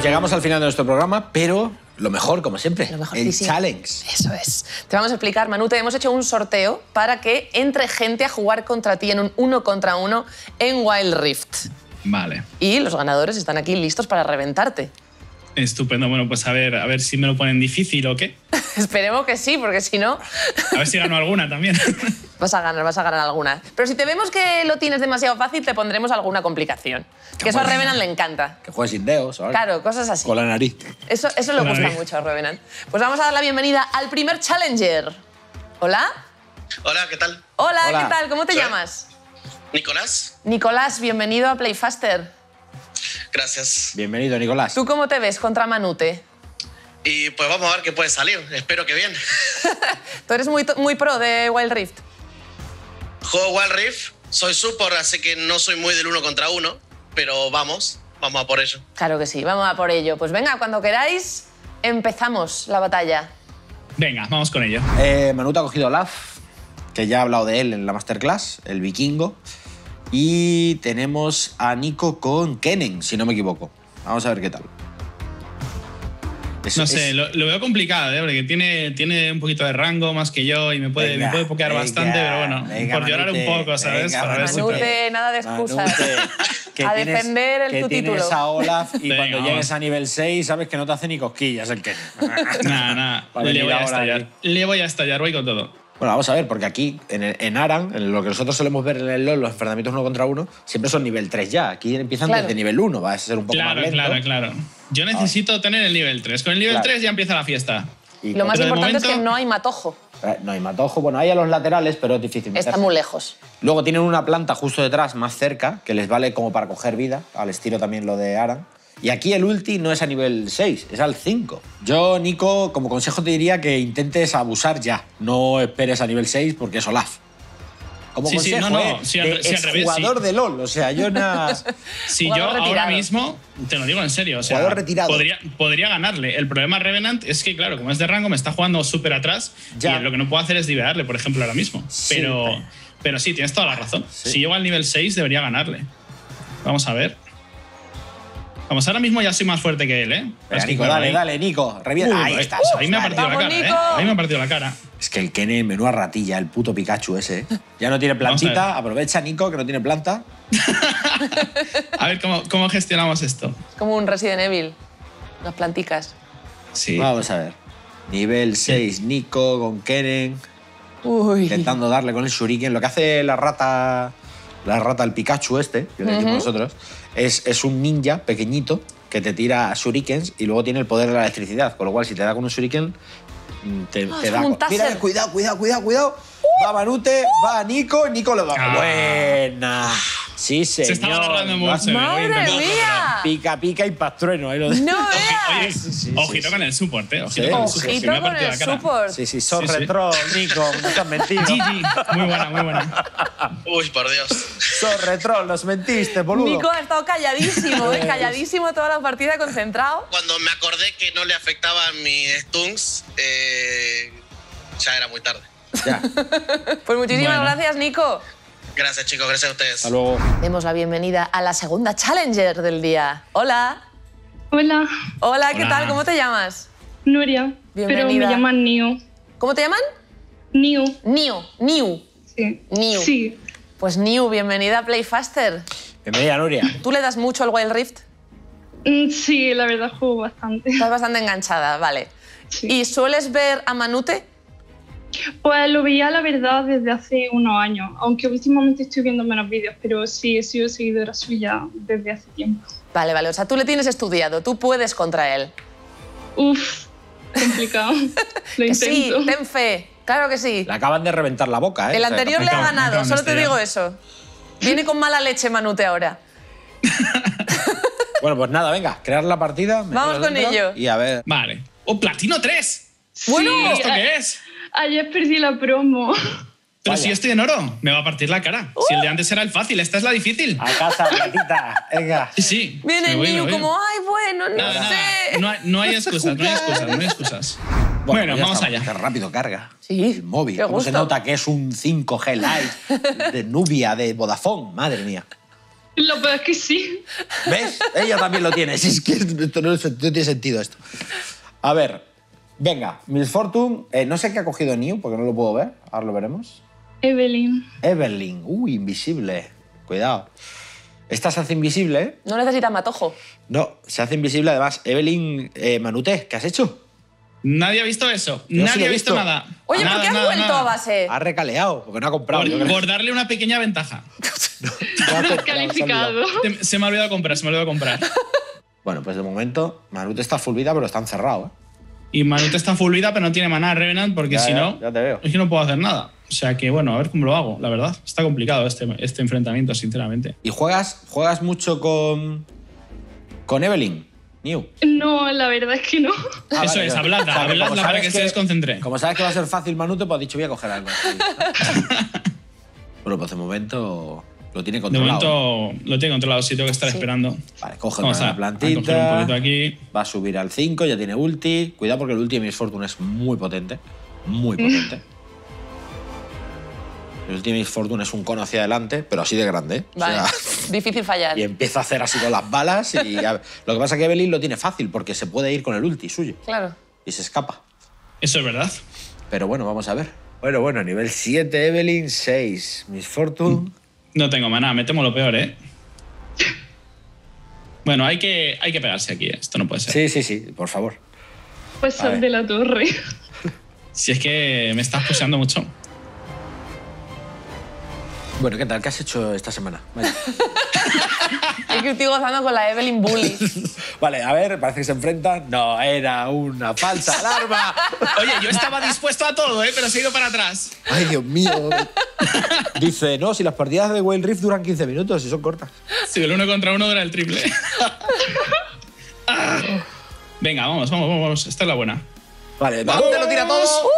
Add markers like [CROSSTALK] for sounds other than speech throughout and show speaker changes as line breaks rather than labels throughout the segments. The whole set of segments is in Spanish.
pues llegamos al final de nuestro programa, pero lo mejor, como siempre,
Lo
el
mejorcísimo.
challenge.
Eso es. Te vamos a explicar, Manute, hemos hecho un sorteo para que entre gente a jugar contra ti en un uno contra uno en Wild Rift.
Vale.
Y los ganadores están aquí listos para reventarte.
Estupendo. Bueno, pues a ver, a ver si me lo ponen difícil o qué. [LAUGHS]
Esperemos que sí, porque si no,
A ver si gano alguna también. [LAUGHS]
vas a ganar, vas a ganar alguna. Pero si te vemos que lo tienes demasiado fácil, te pondremos alguna complicación. Que eso a. Revenant le encanta.
Que juegue sin dedos, ¿vale?
Claro, cosas así.
Con la nariz.
Eso, eso le gusta
nariz.
mucho a Revenant. Pues vamos a dar la bienvenida al primer Challenger. ¿Hola?
Hola, ¿qué tal?
Hola,
Hola.
¿qué tal? ¿Cómo te
Soy-
llamas?
Nicolás.
Nicolás, bienvenido a Playfaster.
Gracias.
Bienvenido, Nicolás.
¿Tú cómo te ves contra Manute?
Y pues vamos a ver qué puede salir. Espero que bien. [LAUGHS]
Tú eres muy, muy pro de Wild Rift.
Juego Wild Rift. Soy support, así que no soy muy del uno contra uno. Pero vamos, vamos a por ello.
Claro que sí, vamos a por ello. Pues venga, cuando queráis, empezamos la batalla.
Venga, vamos con ello.
Eh, Manute ha cogido Laf, que ya he hablado de él en la masterclass, el vikingo. Y tenemos a Nico con Kennen, si no me equivoco. Vamos a ver qué tal. Es-
No
es-
sé, lo, lo veo complicado, ¿eh? porque tiene, tiene un poquito de rango más que yo y me puede,
Venga,
me puede pokear
venga,
bastante, pero bueno,
venga,
por llorar un poco, ¿sabes?
venga,
Para ver si
Manute.
nada de excusas.
Manute, que [LAUGHS]
A
tienes-
defender el-
que
tu
tienes
título.
a Olaf y [LAUGHS]
Venga,
cuando
vamos.
llegues a nivel 6 sabes que no te hace ni cosquillas el Kennen. [LAUGHS]
Nada, nada. Le voy a estallar.
aquí.
Le voy a estallar, voy con todo.
Bueno, vamos a ver, porque aquí en, en Aran, en lo que nosotros solemos ver en el LoL, los enfrentamientos uno contra uno, siempre son nivel 3 ya. Aquí empiezan
Claro.
desde nivel 1, va a ser un poco
Claro,
más lento.
claro, claro. Yo necesito tener el nivel 3. Con el nivel
Claro.
3 ya empieza la fiesta.
Y
Lo más importante es que
momento-
no hay matojo.
Eh, No hay matojo, bueno, hay a los laterales, pero es difícil.
Está
meterse.
muy lejos.
Luego tienen una planta justo detrás, más cerca, que les vale como para coger vida, al estilo también lo de Aran. Y aquí el ulti no es a nivel 6, es al 5. Yo, Nico, como consejo te diría que intentes abusar ya. No esperes a nivel 6 porque es Olaf. Como
Sí, sí,
consejo,
no, no, sí, al
de
re- sí, al revés,
jugador
sí.
de LOL. O sea, yo nada... [LAUGHS]
Si yo ahora mismo, te lo digo en serio, o sea,
Jugador retirado.
Podría, podría ganarle. El problema Revenant es que, claro, como es de rango, me está jugando súper atrás
Ya.
y lo que no puedo hacer es divearle, por ejemplo, ahora mismo.
Sí,
pero,
pero-
pero sí, tienes toda la razón.
Sí.
Si llego al nivel 6, debería ganarle. Vamos a ver. Vamos, ahora mismo ya soy más fuerte que él, ¿eh?
Venga, Nico, dale,
ahí-
dale, Nico. Revienta. Ahí
ahí-
estás.
Ahí me ha
dale.
partido la cara, ¿eh?
Nico.
Ahí me ha partido la cara.
Es que el Kene, menuda ratilla, el puto Pikachu ese. ¿eh? Ya no tiene plantita. Aprovecha, Nico, que no tiene planta. [LAUGHS]
A ver cómo, cómo gestionamos esto.
Es como un Resident Evil. Las planticas.
Sí.
Vamos a ver. Nivel 6, Nico con Kenen.
Uy.
intentando darle con el shuriken. Lo que hace la rata, la rata, el Pikachu este, que le decimos nosotros, es, es un ninja pequeñito que te tira shurikens y luego tiene el poder de la electricidad. Con lo cual, si te da con un shuriken, mm, te,
Ah,
te da. con- Mira, cuidado, cuidado, cuidado, cuidado. Va Manute, va Nico, Nico lo va.
Ah.
Buena. Sí, señor.
Se estaba alargando mucho.
¡Madre mía!
Pica, pica y pastrueno. Ahí lo de-
¡No veas!
Sí, sí,
ojito
sí,
con el support, ¿eh? Ojito con el support.
Ojito con el support.
Sí, sí,
sí.
retro, Nico, no has mentido.
GG. Muy buena, muy buena.
Uy, por Dios.
Sos retro, nos mentiste, boludo.
Nico ha estado calladísimo, ¿eh? [LAUGHS] calladísimo toda la partida, concentrado.
Cuando me acordé que no le afectaban mis stunts, eh, ya era muy tarde.
Ya, [LAUGHS]
Pues muchísimas
Bueno.
gracias, Nico.
Gracias, chicos. Gracias a ustedes.
hasta luego.
Demos la bienvenida a la segunda Challenger del día. Hola.
Hola,
Hola, ¿qué
Hola.
tal? ¿Cómo te llamas?
Nuria. Pero
Bienvenida.
me llaman Niu.
¿Cómo te llaman?
Niu,
Niu. Niu.
sí.
Niu.
Sí.
Pues Niu, bienvenida a Playfaster.
Bienvenida, Nuria.
¿Tú le das mucho al Wild Rift?
Mm, Sí, la verdad juego bastante.
Estás bastante enganchada, vale.
Sí.
¿Y sueles ver a Manute?
Pues lo veía la verdad desde hace unos años, aunque últimamente estoy viendo menos vídeos, pero sí he sido seguidora suya desde hace tiempo.
Vale, vale, o sea, tú le tienes estudiado, tú puedes contra él.
Uf, complicado. [LAUGHS] lo
sí, ten fe, claro que sí.
Le acaban de reventar la boca, ¿eh?
El
O sea,
anterior le ha ganado, solo te digo eso. Viene con mala leche Manute ahora. [LAUGHS]
Bueno, pues nada, venga, crear la partida.
Vamos con ello.
Y a ver.
Vale. ¡Oh, platino 3!
Bueno,
¿Pero esto qué es?
Ayer perdí la promo.
Pero
Vaya.
si estoy en oro, me va a partir la cara. Si el de antes era el fácil, esta es la difícil.
A casa, gatita. Venga.
Sí, sí.
Viene Niu
voy.
como, ay, bueno, no
Nada, nada.
sé.
No hay, no hay [LAUGHS] excusas, no hay excusas, no hay excusas. Bueno,
ya
vamos
está,
allá.
Qué rápido carga.
Sí,
El móvil.
qué
¿Cómo se
gusto.
nota que es un 5G Lite de Nubia, de Vodafone? Madre mía.
Lo peor es que sí.
¿Ves? Ella también lo tiene. Si [LAUGHS] es que esto no, no tiene sentido esto. A ver, venga, Miss Fortune. eh, no sé qué ha cogido New porque no lo puedo ver. Ahora lo veremos.
Evelyn.
Evelyn. Uy, invisible. Cuidado. Esta se hace invisible, ¿eh?
No necesita matojo.
No, se hace invisible además. Evelyn eh, Manute, ¿qué has hecho?
Nadie ha visto eso.
Yo
Nadie ha visto
visto.
nada.
Oye,
Nada,
¿por qué has
nada,
vuelto
nada.
a base?
Ha recaleado porque no ha comprado.
Por, por darle una pequeña ventaja.
No ha
Calificado.
Se- Se me ha olvidado comprar, se me ha olvidado comprar.
Bueno, pues de momento Manute está full vida, pero está encerrado, ¿eh?
Y Manute está full vida, pero no tiene maná Revenant porque
Ya,
si
ya,
no,
ya te veo.
es que no puedo hacer nada. O sea que, bueno, a ver cómo lo hago, la verdad. Está complicado este, este enfrentamiento, sinceramente.
¿Y juegas, juegas mucho con, con Evelyn? New.
No, la verdad es que no.
Ah,
Eso
vale,
es, habladla,
O sea, que
habladla
como
para
sabes
que se desconcentre.
Como sabes que va a ser fácil, Manute, pues has dicho, voy a coger algo. [LAUGHS] bueno, pues de momento lo tiene
De
controlado.
momento lo tengo controlado, sí tengo que estar
Sí.
esperando.
Vale, coge
Vamos
una
a, a coger un
plantita.
poquito aquí.
Va a subir al 5, ya tiene ulti. Cuidado porque el ulti de Miss Fortune es muy potente. Muy potente. El ulti de Miss Fortune es un cono hacia adelante, pero así de grande. ¿eh? O
Vale.
sea,
Difícil fallar.
y empieza a hacer así con las balas. Y [LAUGHS] a Lo que pasa es que Evelyn lo tiene fácil porque se puede ir con el ulti suyo
Claro.
y se escapa.
Eso es verdad.
Pero bueno, vamos a ver. Bueno, bueno, nivel 7 Evelyn, 6 Miss Fortune.
No tengo maná, me temo lo peor, ¿eh? Bueno, hay que, hay que pegarse aquí, ¿eh? esto no puede ser.
Sí, sí, sí, por favor.
Pues sal de la torre. [LAUGHS]
Si es que me estás puseando mucho.
Bueno, ¿qué tal? ¿Qué has hecho esta semana? Vaya.
Es que estoy gozando con la Evelyn Bully. [LAUGHS]
Vale, a ver, parece que se enfrentan. No, era una falsa alarma. [LAUGHS]
Oye, yo estaba dispuesto a todo, ¿eh? pero se ha ido para atrás.
Ay, Dios mío. [LAUGHS] Dice, no, si las partidas de Wild Rift duran 15 minutos y son cortas.
Si el uno contra uno dura el triple. Ah. Venga, vamos, vamos, vamos, vamos. Esta es la buena.
Vale, ¿dónde lo tira todo?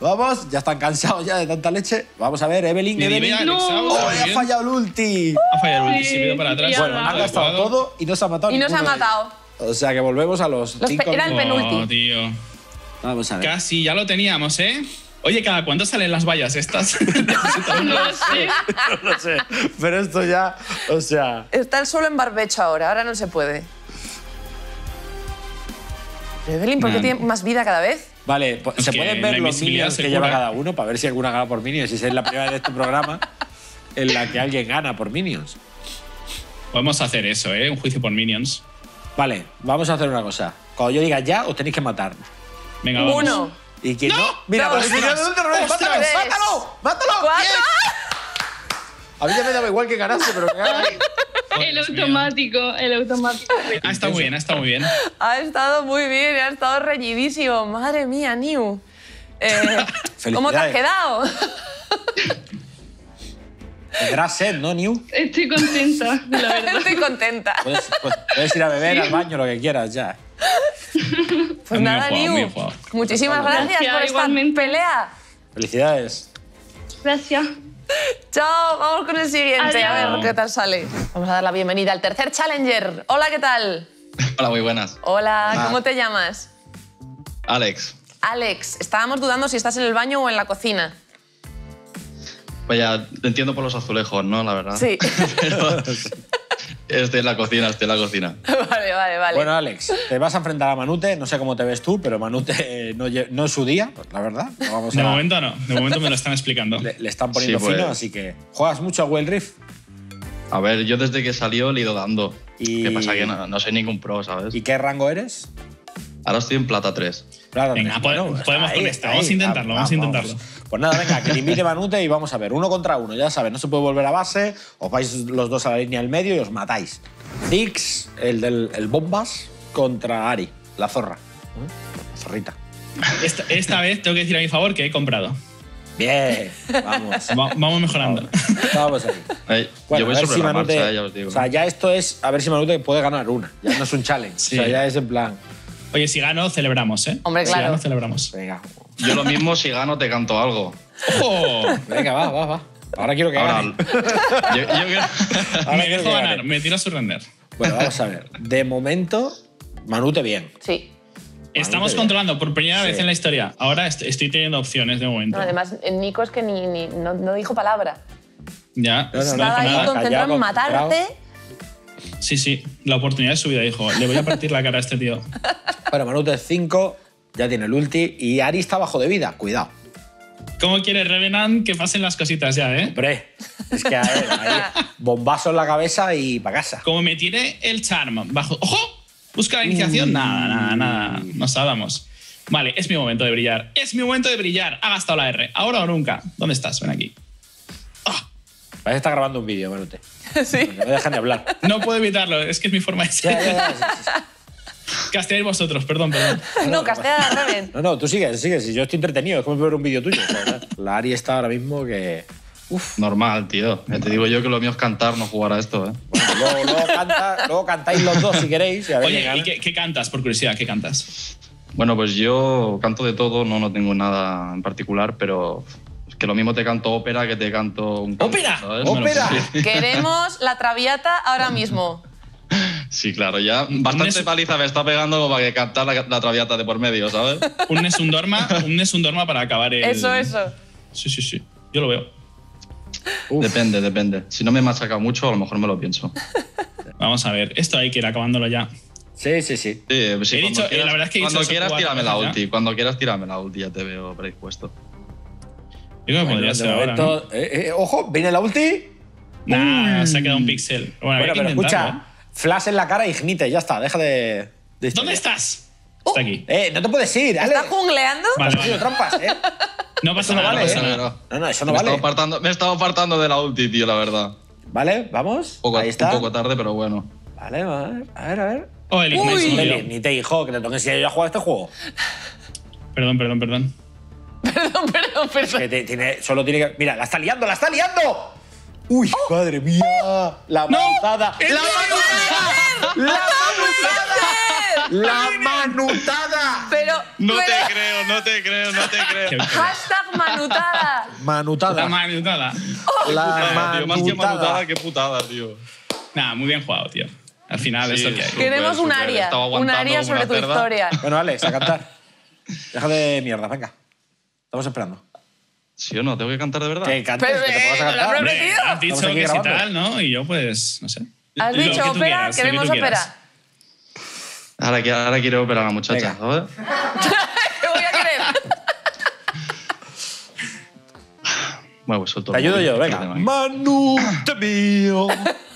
Vamos, ya están cansados ya de tanta leche. Vamos a ver, Evelyn,
Me
Evelyn.
No.
¡Oh, ha fallado el ulti!
Ha fallado el ulti, se ha ido para atrás.
Bueno, han gastado todo y no se ha matado
Y no se ha matado.
O sea que volvemos a los
Los
cinco
era el.
Oh, tío.
Vamos a ver.
Casi, ya lo teníamos, ¿eh? Oye, ¿cada cuánto salen las vallas estas? [LAUGHS] [LAUGHS]
No lo sé. [LAUGHS]
No lo sé. Pero esto ya, o sea...
Está el suelo en barbecho ahora, ahora no se puede. Pero Evelyn, ¿por qué
Nah.
tiene más vida cada vez?
Vale, pues, se
que
pueden ver los minions que lleva cada uno para ver si alguna gana por minions. Y si es la primera vez de este programa en la que alguien gana por minions.
Podemos hacer eso, ¿eh? Un juicio por minions.
Vale, vamos a hacer una cosa. Cuando yo diga ya, os tenéis que matar.
Venga, vamos.
Uno,
Y quien no,
¡No!
mira, pues, mira. ¡Mátalo!
Tres.
¡Mátalo! ¡Mátalo! A mí ya me daba igual que ganase, pero que.
Joder, [LAUGHS]
El automático, el automático.
Ah, está muy bien, ha estado muy bien.
Ha estado muy bien, ha estado reñidísimo. Madre mía, New. Eh, [LAUGHS] ¿Cómo te has quedado?
Tendrás sed, ¿no, New?
Estoy contenta, la [LAUGHS] verdad.
Estoy contenta.
Puedes, puedes ir a beber al baño, lo que quieras, ya.
Pues nada,
jugado,
New. Muchísimas gracias,
Gracias,
por esta
igualmente.
pelea.
Felicidades.
Gracias. [LAUGHS]
Chao, vamos con el siguiente. A ver qué tal sale. Vamos a dar la bienvenida al tercer Challenger. Hola, ¿qué tal? [LAUGHS]
Hola, muy buenas.
Hola,
Ah.
¿cómo te llamas?
Alex,
Alex, estábamos dudando si estás en el baño o en la cocina.
vaya, te entiendo por los azulejos, ¿no? La verdad.
Sí. [LAUGHS]
Pero estoy en la cocina, estoy en la cocina. [LAUGHS]
vale, vale, vale.
Bueno, Alex, te vas a enfrentar a Manute. No sé cómo te ves tú, pero Manute eh, no, no es su día, la verdad. No vamos
De
a-
momento no, de momento me lo están explicando. [LAUGHS]
le, le están poniendo
Sí, pues.
fino, así que. ¿Juegas mucho a Wild Rift?
A ver, yo desde que salió le he ido dando.
Y-
¿Qué pasa? Que no, no soy ningún pro, ¿sabes?
¿Y qué rango eres?
Ahora estoy en plata 3.
Claro,
Venga,
pues
podemos con esto, vamos a intentarlo, vamos a intentarlo.
Pues nada, venga, que te invite Manute y vamos a ver. Uno contra uno, ya sabes, no se puede volver a base, os vais los dos a la línea del medio y os matáis. Dix, el del el Bombas, contra Ari, la zorra. ¿Eh? La zorrita.
Esta, esta vez tengo que decir a mi favor que he comprado.
Bien, vamos.
Va- vamos mejorando.
Vamos ahí. Bueno,
yo voy
a ver
sobre
si
la
Manute.
marcha, eh, ya os digo.
O sea, ya esto es a ver si Manute puede ganar una. Ya no es un challenge.
Sí.
O sea, ya es en plan.
Oye, si gano, celebramos, ¿eh?
Hombre,
Si
claro.
gano, celebramos.
Venga.
Yo lo mismo, si gano, te canto algo.
¡Ojo!
Venga, va, va, va. Ahora quiero que
Ahora,
gane. [LAUGHS]
yo, yo creo-
Ahora
me
quiero
dejo
que
ganar,
gane.
me tiro a su render.
Bueno, vamos a ver. De momento, Manute bien.
Sí.
Estamos controlando por primera
Sí.
vez en la historia. Ahora est- estoy teniendo opciones de momento.
No, además, Nico es que ni, ni- no, no dijo palabra.
Ya,
No, no,
no
no,
dijo
Estaba ahí concentrado en matarte.
Sí, sí, la oportunidad de su vida, dijo. Le voy a partir la cara a este tío. [LAUGHS]
Bueno, Manute 5, ya tiene el ulti. Y Ari está bajo de vida, cuidado.
¿Cómo quiere Revenant que pasen las cositas ya, eh?
Hombre, es que a ver, ahí, bombazo en la cabeza y para casa.
Como me tiene el charm bajo. ¡Ojo! Busca la iniciación. Nada, nada, nada. Nos hablamos. Vale, es mi momento de brillar. Es mi momento de brillar. Ha gastado la R. Ahora o nunca. ¿Dónde estás? Ven aquí.
Parece que está grabando un vídeo, Manute. [LAUGHS]
Sí.
No me dejan de hablar.
No puedo evitarlo. Es que es mi forma de
Ya,
ser.
ya, ya, sí, sí, sí.
Casteáis vosotros, perdón, perdón.
No, castea a Reven.
No, no, tú sigues, sigues. Si yo estoy entretenido, es como ver un vídeo tuyo. La Ari está ahora mismo que. Uf.
Normal, tío. Ya te digo yo que lo mío es cantar, no jugar a esto, ¿eh?
Bueno, luego, luego canta- luego cantáis los dos si queréis. Y a ver
Oye. ¿y qué, qué cantas, por curiosidad? ¿Qué cantas?
Bueno, pues yo canto de todo, no, no tengo nada en particular, pero que lo mismo te canto ópera que te canto un canto,
¡Ópera!
¿sabes?
¡Ópera!
Sí,
Queremos la traviata ahora [LAUGHS] mismo.
Sí, claro, ya bastante paliza me está pegando como para que cantar la, la traviata de por medio, ¿sabes? [LAUGHS]
Un Nessun Dorma, un Nessun Dorma para acabar el.
Eso, eso.
Sí, sí, sí. Yo lo veo.
Uf.
Depende, depende. Si no me machaca mucho, a lo mejor me lo pienso. [LAUGHS]
Vamos a ver. Esto hay que ir acabándolo ya.
Sí, sí, sí.
Sí, sí,
He
cuando
dicho- eh,
quieras,
la verdad es que he dicho
cuando quieras tírame la ulti. Cuando quieras tírame la ulti, ya te veo predispuesto.
Yo creo que
Bueno,
podría ser ahora. ¿no?
eh, eh, ojo, viene la ulti.
Nah, se ha quedado un pixel. Bueno,
Bueno,
que
pero escucha, flash en la cara y ignite, ya está, deja de. de
¿eh? ¿Dónde estás? Está aquí.
Eh, no te puedes ir, Ale.
¿Está jungleando?
Vale, vale.
trampas, eh. [LAUGHS]
No pasa
no
nada,
vale,
no pasa
¿eh?
nada.
No, no, eso no
me,
vale.
estaba me estaba apartando de la ulti, tío, la verdad.
Vale, vamos.
Un poco,
Ahí está.
un poco tarde, pero bueno.
Vale, a ver, a ver, a ver.
Oh, el Ignite
ni te dijo que te toque enseñar yo a jugar este juego.
Perdón, perdón, perdón. [LAUGHS]
Perdón, perdón, perdón.
Que te- tiene, solo tiene que. Mira, la está liando, la está liando. Uy, madre mía. La manutada.
¡Es
¡La manutada! ¡La manutada! ¡La manutada!
Pero,
No
pero-
te creo, no te creo, no te creo. [LAUGHS]
Hashtag manutada.
Manutada.
La manutada.
La
Putada, tío, más que
manutada.
manutada, qué putada, tío.
Nah, muy bien jugado, tío. Al final es
Sí,
lo que hay.
sí.
Queremos un
súper.
área.
Estaba
Un
aguantando
área sobre
una
tu historia.
Bueno, Alex, a cantar. Deja de mierda, venga. Estamos esperando.
¿Sí o no? ¿Tengo que cantar de verdad?
Que cantes,
Pero,
que te pongas a
eh,
cantar.
lo
Hombre, has dicho
Estamos aquí
que
grabando.
tal, ¿no? Y yo, pues, no sé.
Has
Lo que
dicho
tú
ópera,
quieras, lo que
queremos
tú quieras.
ópera.
Ahora, quiero- ahora quiero operar a la muchacha,
Venga.
¿sabes? [LAUGHS]
¿Qué voy a querer?
Bueno, pues suelto
Te ayudo yo, venga. Manu, te mío. [LAUGHS]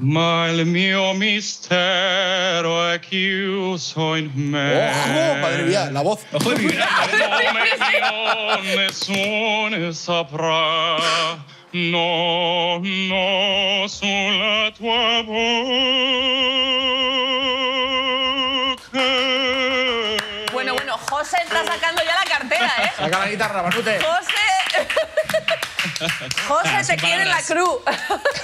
Ma il mio mistero è chiuso in me.
Ojo, madre mía, la voz. [LAUGHS]
Ojo de vibrar.
Nome mio nessuno saprà. No, no, sulla tua bocca.
Bueno, bueno, José está sacando ya la cartera, ¿eh?
Saca la guitarra, Manute.
José. José te quiere en la cruz.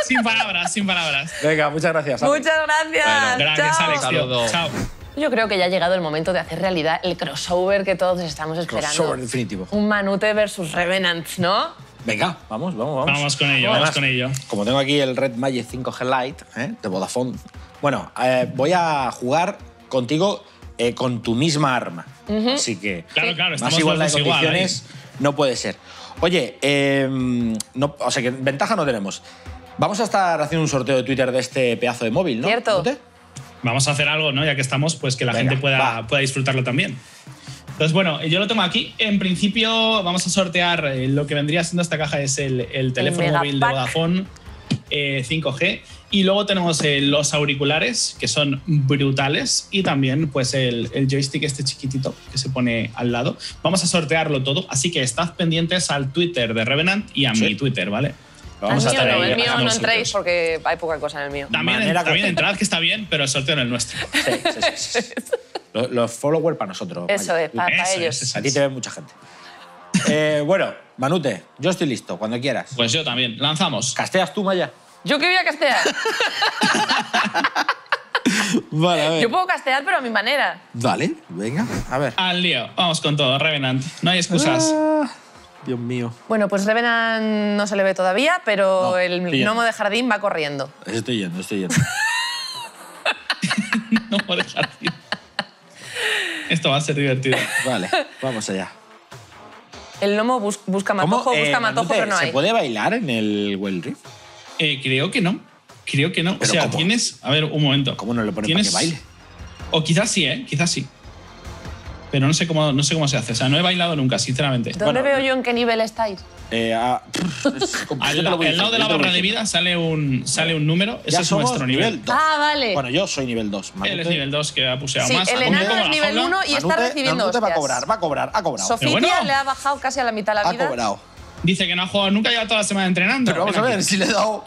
Sin palabras, sin palabras.
Venga, muchas gracias. Ale.
Muchas gracias.
Gracias,
Chao.
Alex, tío.
Saludos.
Chao.
Yo creo que ya ha llegado el momento de hacer realidad el crossover que todos estamos esperando.
Crossover definitivo.
Un Manute versus Revenant, ¿no?
Venga, vamos, vamos, vamos.
Vamos con ello, vamos con ello.
Como tengo aquí el Red Magic 5G Lite ¿eh? de Vodafone. Bueno, eh, voy a jugar contigo eh, con tu misma arma. Así que
Claro, claro,
más
estamos
igualdad de
ahí.
condiciones no puede ser. Oye, eh, no, o sea que ventaja no tenemos. Vamos a estar haciendo un sorteo de Twitter de este pedazo de móvil, ¿no?
Cierto.
Vamos a hacer algo, ¿no? Ya que estamos, pues que la
Venga,
gente pueda, pueda disfrutarlo también. Entonces, bueno, yo lo tengo aquí. En principio, vamos a sortear eh, lo que vendría siendo esta caja: es el, el teléfono móvil de Vodafone eh, 5G. Y luego tenemos eh, los auriculares, que son brutales. Y también, pues, el, el joystick este chiquitito que se pone al lado. Vamos a sortearlo todo. Así que estad pendientes al Twitter de Revenant y a
Sí.
mi Twitter, ¿vale?
El
vamos a
mío
estar
no,
ahí
el mío no entréis porque hay poca cosa en el mío.
También,
Manera
también [LAUGHS] entrad, que está bien, pero el sorteo en el nuestro.
Sí, sí, sí. Los, los followers para nosotros.
Eso
Maya.
es, para
Eso es,
ellos.
eso
A ti te ve mucha gente. Eh, bueno, Manute, yo estoy listo, cuando quieras.
Pues yo también. Lanzamos.
¿Casteas tú, Maya?
¿Yo qué voy a castear?
Vale, a ver.
Yo puedo castear, pero a mi manera.
Vale, venga, a ver.
Al lío. Vamos con todo, Revenant. No hay excusas.
Ah, Dios mío.
Bueno, pues Revenant no se le ve todavía, pero
No,
el gnomo de jardín va corriendo.
Estoy yendo, estoy yendo.
Dejar de ir. Esto va a ser divertido.
Vale, vamos allá.
El gnomo bus- busca matojo,
Eh,
busca matojo,
Manute,
pero no
¿Se
hay.
puede bailar en el Well Rift?
Eh, creo que no. Creo que no. O
¿Pero
sea,
cómo?
tienes. A ver, un momento.
¿Cómo no le ponen para
¿Tienes-
que baile?
O quizás sí, ¿eh? Quizás sí. Pero no sé cómo, no sé cómo se hace. O sea, no he bailado nunca, sinceramente.
¿Dónde
Bueno,
veo yo en qué nivel estáis?
Eh, ah, es- [LAUGHS]
Al,
lo voy
al lado de la
lo
barra de vida sale un, sale un número. Ese es nuestro nivel.
2.
Ah, vale.
Bueno, yo soy nivel 2.
Él es nivel 2 que ha puseado
sí,
más.
el
Ha
enano es
la
nivel
jaula.
1 y está recibiendo
Manute va a cobrar, va a cobrar, ha cobrado.
Pero bueno.
le ha bajado casi a la mitad la
ha
vida.
cobrado.
Dice que no ha jugado nunca, lleva toda la semana entrenando.
Pero vamos
Ven
a ver
aquí.
si le he dado.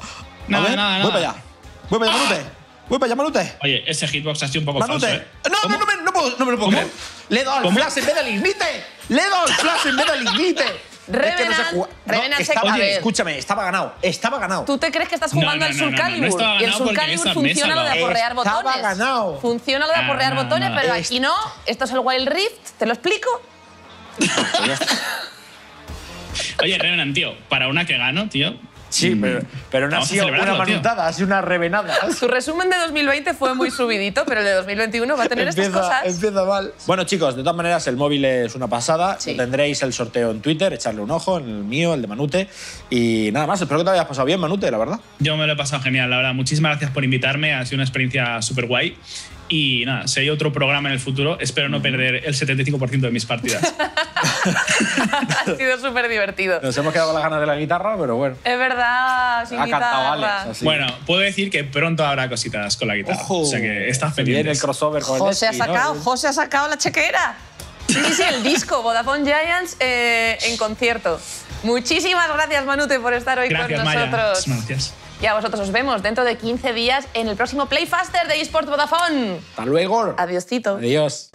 Nada,
a ver,
nada,
Voy
nada.
para allá. Voy para allá, Manute. Voy para allá, Manute.
Oye, ese hitbox ha sido un poco
Manute.
falso, ¿eh?
No, no,
¿Cómo?
no, me, no, puedo, no me lo puedo
¿Cómo?
creer. Le he dado al
¿Cómo?
flash en vez del ignite. Le he dado al flash en vez del ignite.
Revenant- se-
estaba,
a ver.
escúchame, estaba ganado. Estaba ganado.
¿Tú te crees que estás
No,
jugando
no,
al
no,
Soul
no, no, no
Calibur?
estaba
y el Soul Calibur funciona lo de aporrear
Estaba
botones.
ganado.
Funciona lo de aporrear
nada,
botones, pero
Es-
aquí no. Esto es el Wild Rift, ¿te lo explico?
Oye, Renan, tío, para una que gano, tío.
Sí, pero, pero no ha sido una manutada, ha sido una revenada. [LAUGHS]
Tu resumen de 2020 fue muy subidito, pero el de 2021 va a tener estas
Empieza,
cosas.
empieza mal. Bueno, chicos, de todas maneras, el móvil es una pasada.
Sí.
Tendréis el sorteo en Twitter, echarle un ojo, en el mío, el de Manute. Y nada más, espero que te hayas pasado bien, Manute, la verdad.
Yo me lo he pasado genial, la verdad. Muchísimas gracias por invitarme. Ha sido una experiencia súper guay. Y nada, si hay otro programa en el futuro, espero no perder el 75% de mis partidas. [LAUGHS]
ha sido súper divertido.
Nos hemos quedado con las ganas de la guitarra, pero bueno.
Es verdad, sin
ha cantado
guitarra.
Alex. así.
Bueno, puedo decir que pronto habrá cositas con la guitarra.
Ojo.
O sea que estás
Se viene el crossover con
José ha
el ¿no?
sacado, José ha sacado la chequera. Sí, sí, sí, el disco Vodafone Giants eh, en concierto. Muchísimas gracias, Manute, por estar hoy
Gracias,
con
Maya.
nosotros.
Muchísimas gracias.
Y a vosotros os vemos dentro de 15 días en el próximo Play Faster de eSports Vodafone.
Hasta luego.
Adiósito.
Adiós.